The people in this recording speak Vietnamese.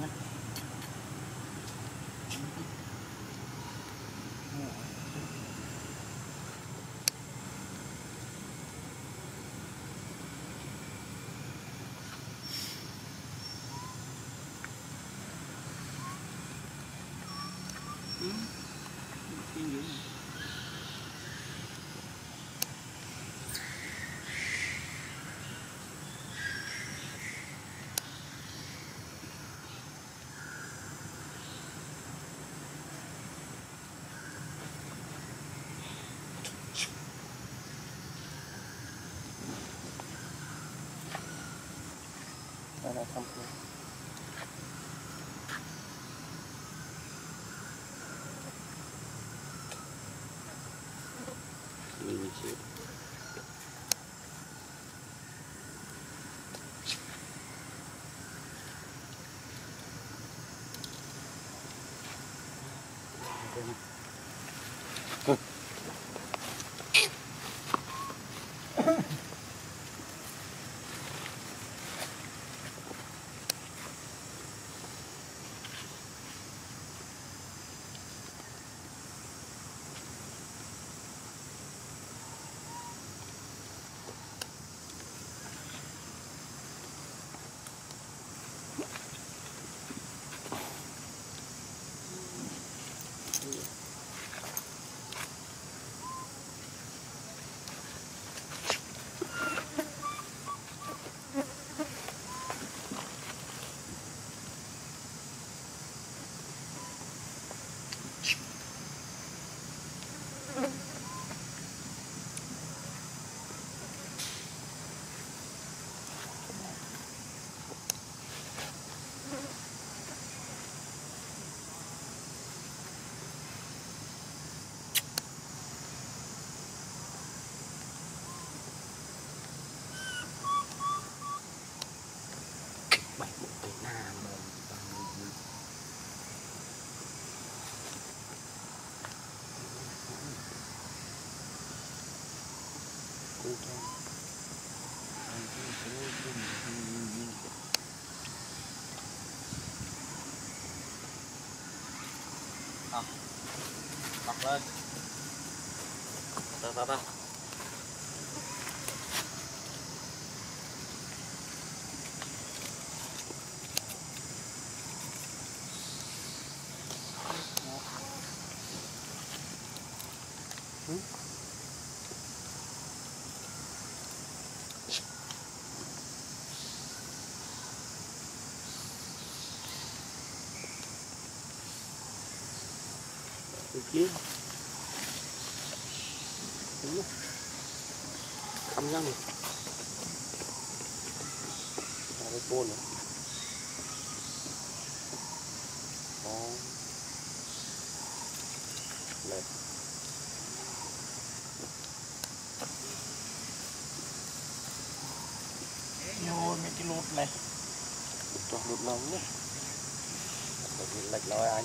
Ừ. Thiên 来来，看不。Mm-hmm. Bật lên. Tao tao tao. Cái kia. Đúng Cắm răng này. Là cái côn nữa. Đó. Này. Vô mấy cái lụt này. Cho lụt nóng nhé. Để bị lệch lòi anh.